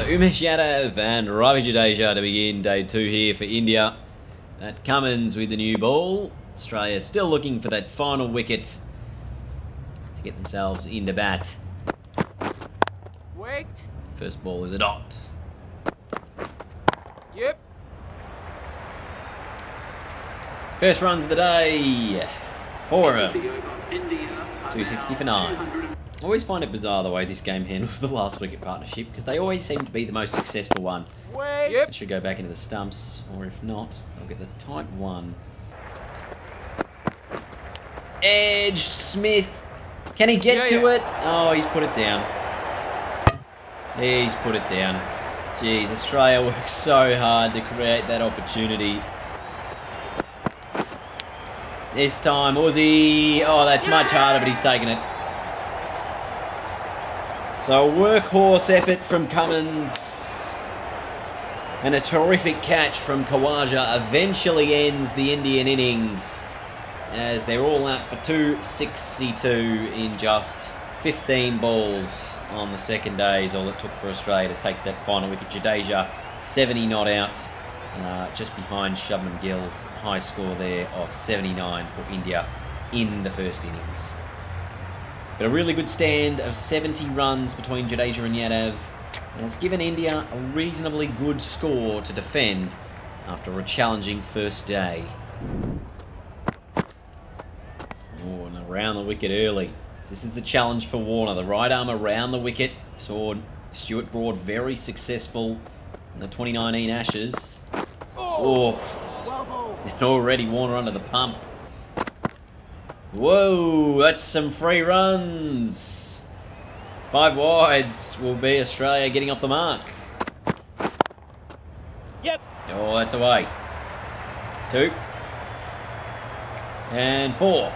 So Umesh Yadav and Ravi Jadeja to begin day two here for India. That Cummins with the new ball. Australia still looking for that final wicket to get themselves into bat. Wait. First ball is a dot. Yep. First runs of the day. Four of them. 260 for nine. I always find it bizarre the way this game handles the last wicket partnership because they always seem to be the most successful one. Wait. Yep. It should go back into the stumps, or if not, I'll get the tight one. Edged Smith. Can he get Yeah, to yeah. it? Oh, he's put it down. He's put it down. Jeez, Australia works so hard to create that opportunity. This time, Aussie. Oh, that's much harder, but he's taken it. So, a workhorse effort from Cummins. And a terrific catch from Khawaja eventually ends the Indian innings as they're all out for 262 in just 15 balls on the second day is all it took for Australia to take that final wicket. Jadeja 70 not out, uh, just behind Shubman Gill's high score there of 79 for India in the first innings. But a really good stand of 70 runs between Jadeja and Yadav, and it's given India a reasonably good score to defend after a challenging first day. Oh, and around the wicket early. This is the challenge for Warner. The right arm around the wicket saw Stuart Broad very successful in the 2019 Ashes. Oh, oh. and already Warner under the pump. Whoa, that's some free runs. Five wides will be Australia getting off the mark. Yep. Oh, that's away. Two. And four.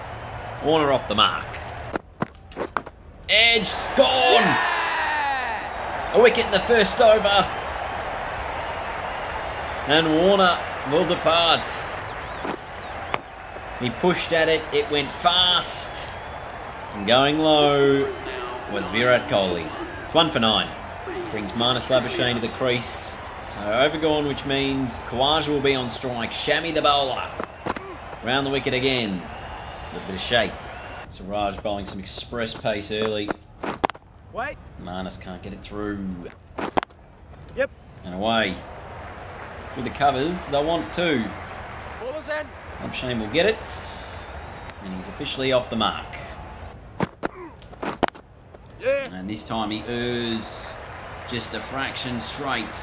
Warner off the mark. Edged. Gone. A wicket in the first over. And Warner will depart. He pushed at it. It went fast. And going low was Virat Kohli. It's one for nine. Brings Marnus Labuschagne to the crease. So overgone, which means Khawaja will be on strike. Shami the bowler. Round the wicket again. A little bit of shape. Siraj bowling some express pace early. Wait. Manas can't get it through. Yep. And away. With the covers, they'll want two. Labuschagne will get it. And he's officially off the mark. Yeah. And this time he errs just a fraction straight.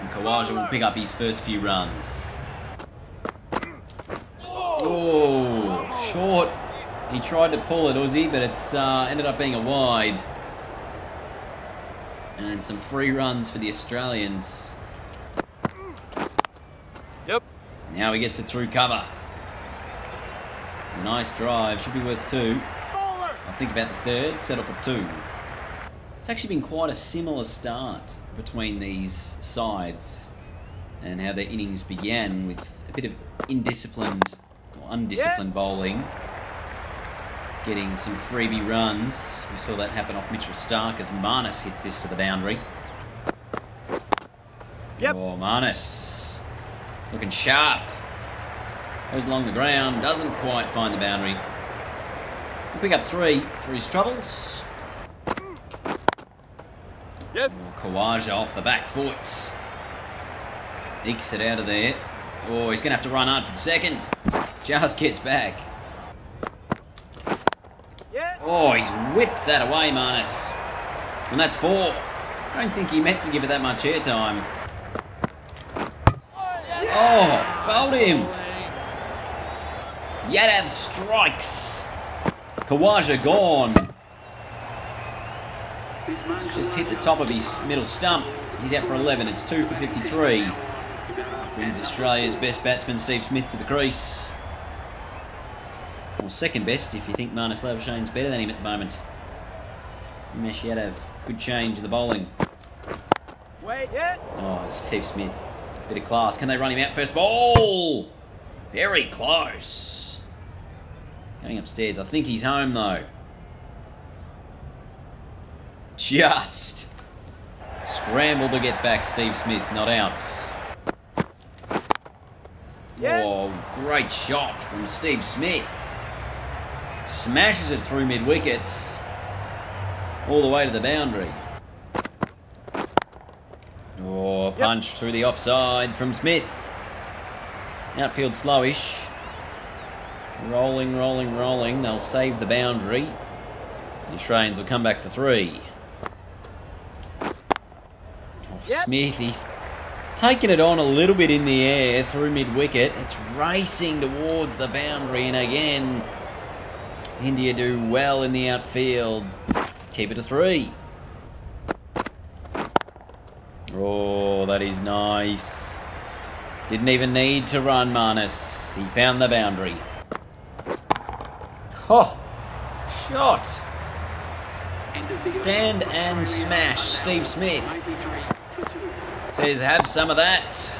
And Khawaja will pick up his first few runs. Oh, short. He tried to pull it, Aussie, but it's uh, ended up being a wide. And some free runs for the Australians. Yep. Now he gets it through cover. Nice drive, should be worth two. I think about the third, settle for two. It's actually been quite a similar start between these sides and how their innings began with a bit of indisciplined or undisciplined bowling. Getting some freebie runs. We saw that happen off Mitchell Stark as Marnus hits this to the boundary. Yep. Oh, Marnus. Looking sharp. Goes along the ground, doesn't quite find the boundary. He'll pick up three for his troubles. Yep. Khawaja off the back foot. Ekes it out of there. Oh, he's going to have to run hard for the second. Just gets back. Yeah. Oh, he's whipped that away, Marnus. And that's four. I don't think he meant to give it that much airtime. Oh, bowled him. Yadav strikes. Khawaja gone. Just hit the top of his middle stump. He's out for 11. It's 2 for 53. Brings Australia's best batsman, Steve Smith, to the crease. Or second best if you think Marnus Labuschagne's better than him at the moment. Umesh Yadav, good change in the bowling. Wait. Yeah. Oh, it's Steve Smith. Bit of class. Can they run him out first ball? Very close. Going upstairs. I think he's home though. Just. Scramble to get back Steve Smith, not out. Yeah. Oh, great shot from Steve Smith. Smashes it through mid wickets. All the way to the boundary. Punch through the offside from Smith. Outfield slowish. Rolling, rolling, rolling. They'll save the boundary. The Australians will come back for three. Oh, Yep. Smith, he's taking it on a little bit in the air through mid wicket. It's racing towards the boundary, and again, India do well in the outfield. Keep it to three. That is nice. Didn't even need to run, Marnus. He found the boundary. Oh, shot. Stand and smash, Steve Smith. Says, have some of that.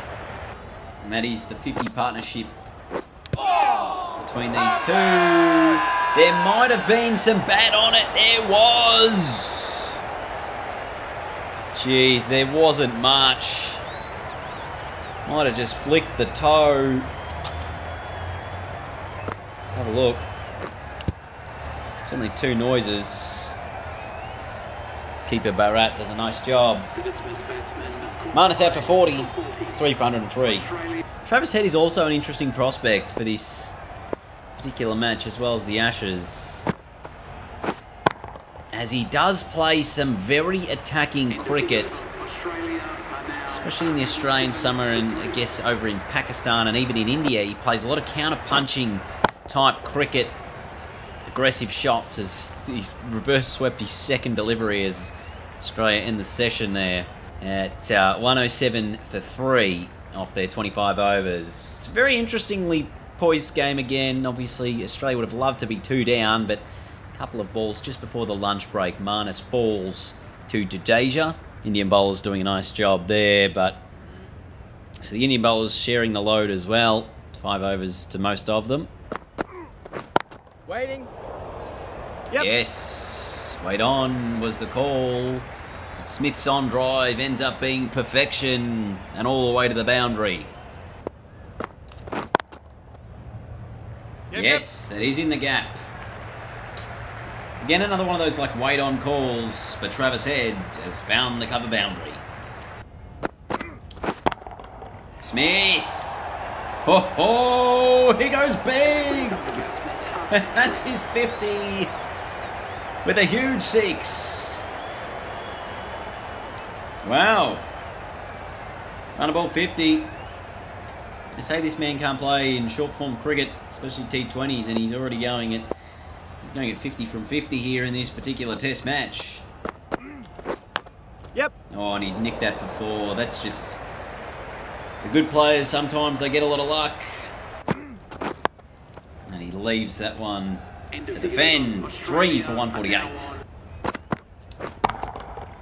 And that is the 50 partnership between these two. There might have been some bat on it. There was. Jeez, there wasn't much. Might have just flicked the toe. Let's have a look. It's only two noises. Keeper Bharat does a nice job. Marnus out for 40. It's 3 for 103. Travis Head is also an interesting prospect for this particular match as well as the Ashes. As he does play some very attacking cricket, especially in the Australian summer and I guess over in Pakistan and even in India. He plays a lot of counter punching type cricket, aggressive shots as he's reverse swept his second delivery as Australia in the session there at uh, 107 for 3 off their 25 overs. Very interestingly poised game again. Obviously, Australia would have loved to be two down, but a couple of balls just before the lunch break. Marnus falls to Jadeja. Indian bowlers doing a nice job there, but so the Indian bowlers sharing the load as well. Five overs to most of them. Waiting. Yep. Yes, wait on was the call. Smith's on drive ends up being perfection and all the way to the boundary. Yep, yes, that is in the gap. Again, another one of those like wait on calls, but Travis Head has found the cover boundary. Smith! Ho ho! He goes big! That's his 50 with a huge six. Wow. Run a ball 50. I say this man can't play in short form cricket, especially T20s, and he's already going at he's going at 50 from 50 here in this particular test match. Yep. Oh, and he's nicked that for four. That's just the good players. Sometimes they get a lot of luck, and he leaves that one to defend. Three for 148.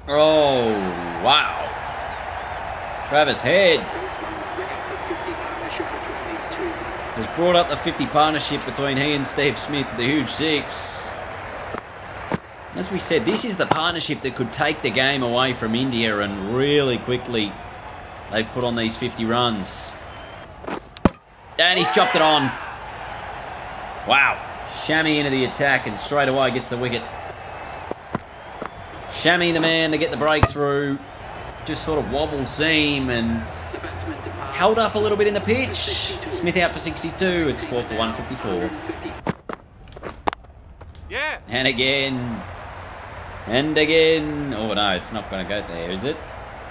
Oh wow! Travis Head has brought up the 50 partnership between he and Steve Smith the huge six. As we said, this is the partnership that could take the game away from India and really quickly they've put on these 50 runs. And he's chopped it on. Wow. Shami into the attack and straight away gets the wicket. Shami the man to get the breakthrough. Just sort of wobbles seam and held up a little bit in the pitch. Smith out for 62. It's 4 for 154. Yeah. And again. And again. Oh, no, it's not going to go there, is it?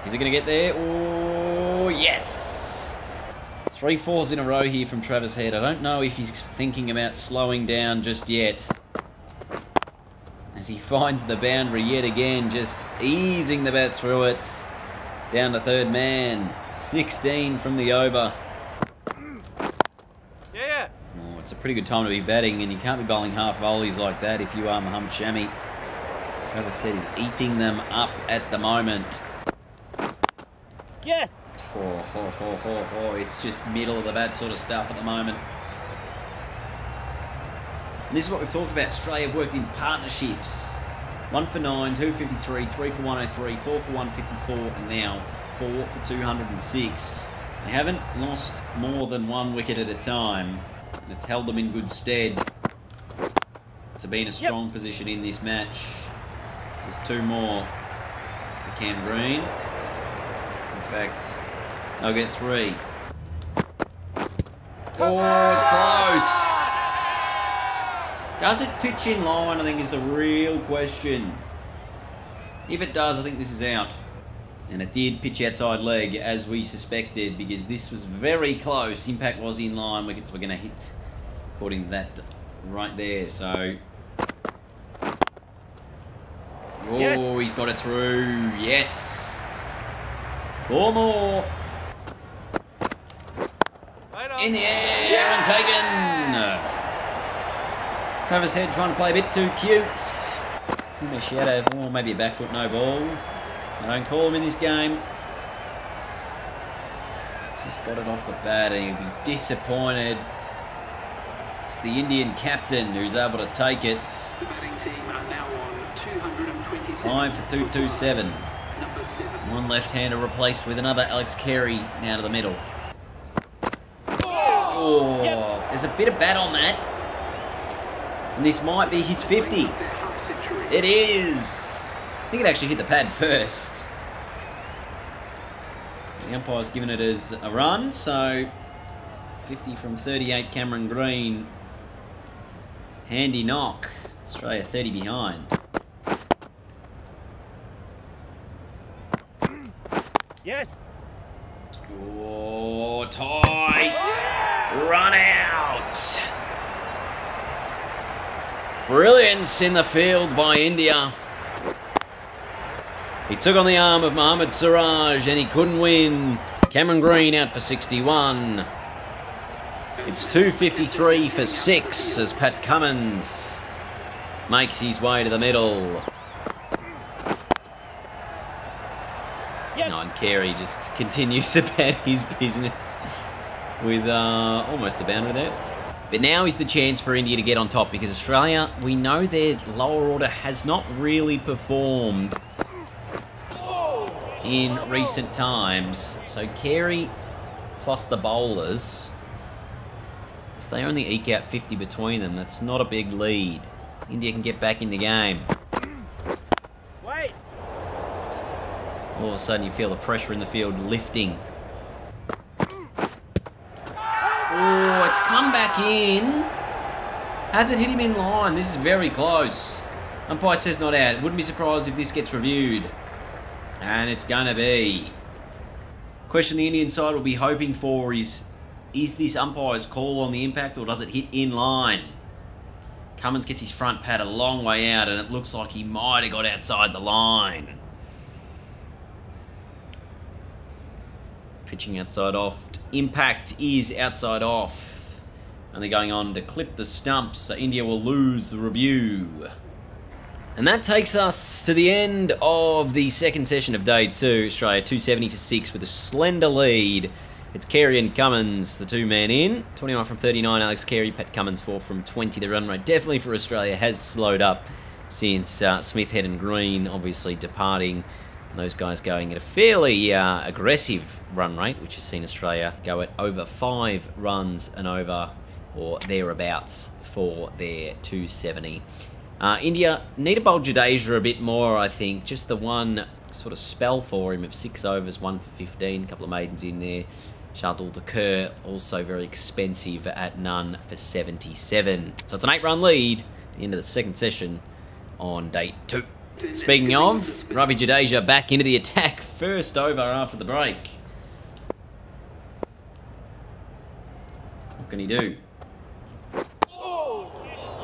Is it going to get there? Oh, yes. Three fours in a row here from Travis Head. I don't know if he's thinking about slowing down just yet. As he finds the boundary yet again, just easing the bat through it. Down to third man. 16 from the over. Yeah. Oh, it's a pretty good time to be batting, and you can't be bowling half volleys like that if you are Muhammad Shami. Travis said he's eating them up at the moment. Yes. Oh, ho, ho, ho, ho. It's just middle of the bat sort of stuff at the moment. And this is what we've talked about. Australia have worked in partnerships. One for nine, two fifty-three, three for 103, four for 154, and now four for 206. They haven't lost more than one wicket at a time. And it's held them in good stead to be in a strong yep. position in this match. This is two more for Cam Green. In fact, they'll get three. Oh, it's close. Does it pitch in line, I think is the real question. If it does, I think this is out. And it did pitch outside leg, as we suspected, because this was very close. Impact was in line. Wickets were going to hit, according to that, right there. So... Oh, yes. he's got it through. Yes. Four more. In the air yeah. and taken. Travis Head trying to play a bit too cute. Shadow, or maybe a back foot, no ball. I don't call him in this game. Just got it off the bat and he'll be disappointed. It's the Indian captain who's able to take it. The batting team are now on 5 for 227. One left-hander replaced with another Alex Carey now to the middle. Oh, there's a bit of bat on that. And this might be his 50. It is. I think it actually hit the pad first. The umpire's given it as a run, so 50 from 38 Cameron Green. Handy knock. Australia 30 behind. Yes. Oh, tight. Run out. Brilliance in the field by India. He took on the arm of Mohammad Siraj and he couldn't win. Cameron Green out for 61. It's 253 for 6 as Pat Cummins makes his way to the middle. Yep. No, and Carey just continues about his business with uh, almost a boundary there. But now is the chance for India to get on top because Australia, we know their lower order has not really performed in recent times. So Carey plus the bowlers, they only eke out 50 between them, that's not a big lead. India can get back in the game. Wait. All of a sudden you feel the pressure in the field lifting. Oh, it's come back in. Has it hit him in line? This is very close. Umpire says not out. Wouldn't be surprised if this gets reviewed. And it's going to be. Question the Indian side will be hoping for is, is this umpire's call on the impact or does it hit in line? Cummins gets his front pad a long way out and it looks like he might have got outside the line. Pitching outside off. Impact is outside off. And they're going on to clip the stumps, so India will lose the review. And that takes us to the end of the second session of day two. Australia 270 for six with a slender lead. It's Carey and Cummins, the two men in. 21 from 39, Alex Carey, Pat Cummins 4 from 20. The run rate definitely for Australia has slowed up since uh, Smith, Head and Green obviously departing those guys going at a fairly uh, aggressive run rate, which has seen Australia go at over five runs and over or thereabouts for their 270. Uh, India need to bowl Jadeja a bit more, I think. Just the one sort of spell for him of six overs, one for 15, a couple of maidens in there. Shardul Thakur also very expensive at none for 77. So it's an eight run lead at the end of the second session on day two. Speaking of, Ravi Jadeja back into the attack. First over after the break. What can he do? Oh,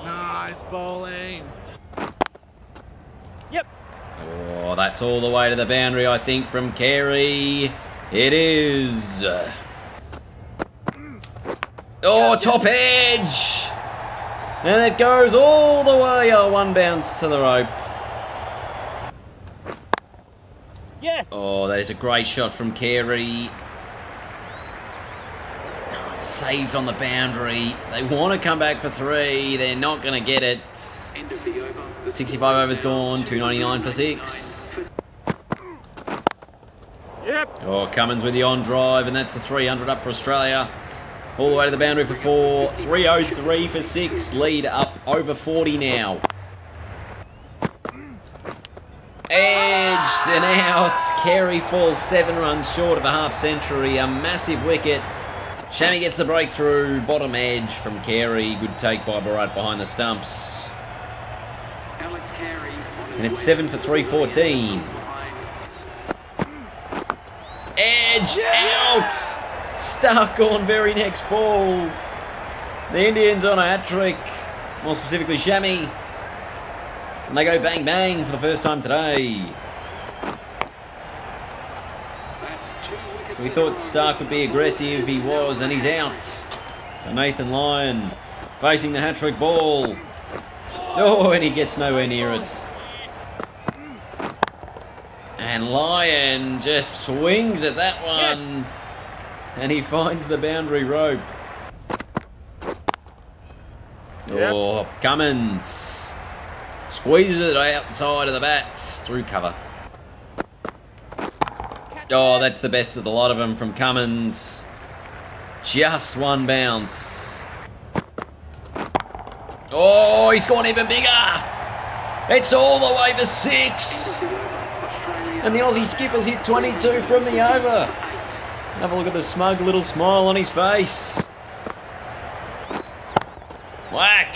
nice bowling. Yep. Oh, that's all the way to the boundary, I think, from Carey. It is. Oh, top edge! And it goes all the way. Oh, one bounce to the rope. Yes. Oh, that is a great shot from Carey. Oh, it's saved on the boundary. They want to come back for three. They're not going to get it. 65 overs gone, 299 for six. Yep. Oh, Cummins with the on drive, and that's a 300 up for Australia. All the way to the boundary for four. 303 for six. Lead up over 40 now. Edged and out. Carey falls seven runs short of a half century. A massive wicket. Shami gets the breakthrough. Bottom edge from Carey. Good take by Bharat behind the stumps. And it's seven for 314. Edged out. Stark on very next ball. The Indians on a hat trick. More specifically, Shami. And they go bang bang for the first time today. So we thought Stark would be aggressive. He was, and he's out. So Nathan Lyon facing the hat trick ball. Oh, and he gets nowhere near it. And Lyon just swings at that one. And he finds the boundary rope. Yep. Oh, Cummins. Squeezes it outside of the bats through cover. Oh, that's the best of the lot of them from Cummins. Just one bounce. Oh, he's gone even bigger. It's all the way for six. And the Aussie skipper's hit 22 from the over. Have a look at the smug little smile on his face. Whack.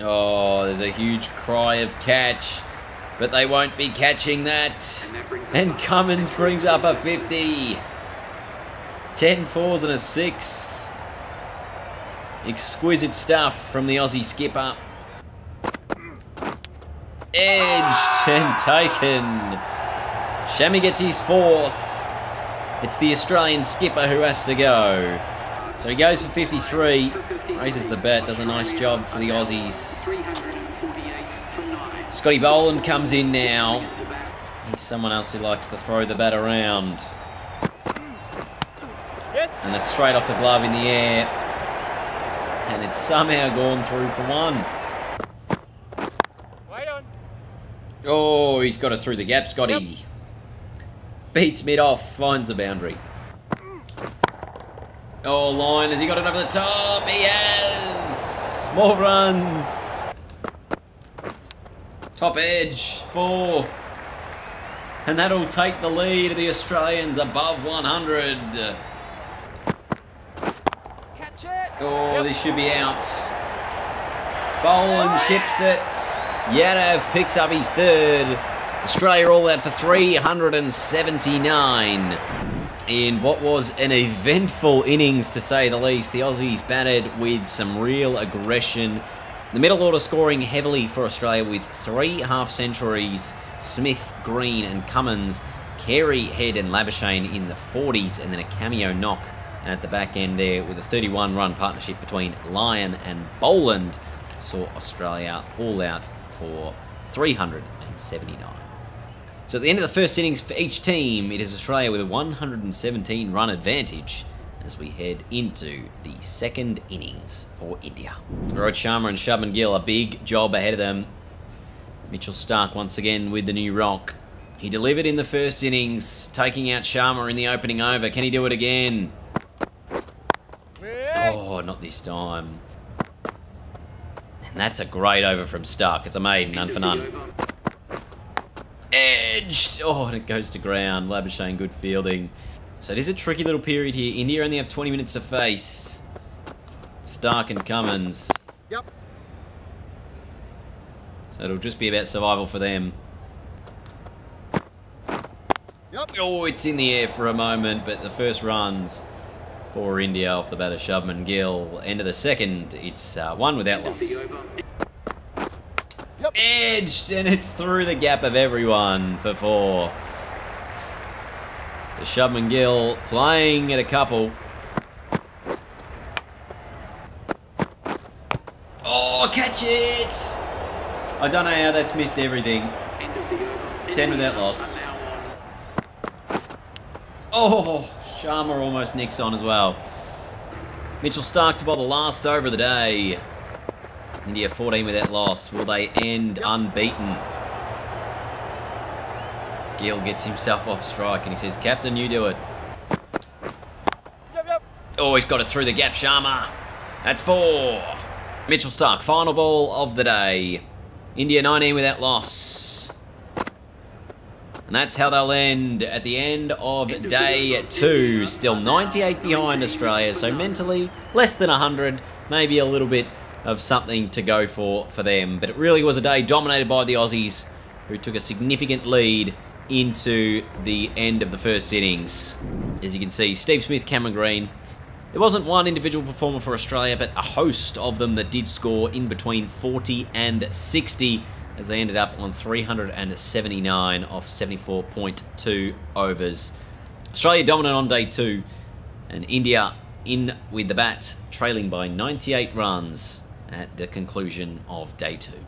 Oh, there's a huge cry of catch, but they won't be catching that. And Cummins brings up a 50. 10 fours and a 6. Exquisite stuff from the Aussie skipper. Edged and taken. Shami gets his fourth. It's the Australian skipper who has to go. So he goes for 53, raises the bat, does a nice job for the Aussies. Scotty Boland comes in now. He's someone else who likes to throw the bat around. And it's straight off the glove in the air. And it's somehow gone through for one. Wait on. Oh, he's got it through the gap, Scotty. Beats mid off, finds the boundary. Oh, line, has he got it over the top? He has! More runs. Top edge, four. And that'll take the lead of the Australians above 100. Catch it! Oh, this should be out. Boland oh, chips it. Yadav picks up his third. Australia all out for 379 in what was an eventful innings to say the least. The Aussies batted with some real aggression. The middle order scoring heavily for Australia with three half centuries. Smith, Green, and Cummins. Carey, Head, and Labuschagne in the 40s, and then a cameo knock. At the back end there, with a 31 run partnership between Lyon and Boland, saw Australia all out for 379. So at the end of the first innings for each team, it is Australia with a 117 run advantage as we head into the second innings for India. Rohit Sharma and Shubman Gill, a big job ahead of them. Mitchell Stark once again with the new rock. He delivered in the first innings, taking out Sharma in the opening over. Can he do it again? Oh, not this time. And that's a great over from Stark. It's a maiden, none for none. Edged! Oh, and it goes to ground. Labuschagne, good fielding. So it is a tricky little period here. India only have 20 minutes to face. Stark and Cummins. Yep. So it'll just be about survival for them. Yep. Oh, it's in the air for a moment, but the first runs for India off the bat of Shubman Gill. End of the second, it's uh, one without loss. Yep. Edged, and it's through the gap of everyone for four. So Shubman Gill playing at a couple. Oh, catch it! I don't know how that's missed everything. 10 without loss. Oh, Sharma almost nicks on as well. Mitchell Stark to bowl the last over of the day. India 14 with that loss. Will they end unbeaten? Gill gets himself off strike and he says, Captain, you do it. Yep, yep. Oh, he's got it through the gap, Sharma. That's four. Mitchell Stark, final ball of the day. India 19 with that loss. And that's how they'll end at the end of day two. Still 98 behind Australia, so mentally less than 100. Maybe a little bit of something to go for for them. But it really was a day dominated by the Aussies, who took a significant lead into the end of the first innings. As you can see, Steve Smith, Cameron Green. There wasn't one individual performer for Australia, but a host of them that did score in between 40 and 60 as they ended up on 379 off 74.2 overs. Australia dominant on day two, and India in with the bat, trailing by 98 runs at the conclusion of day two.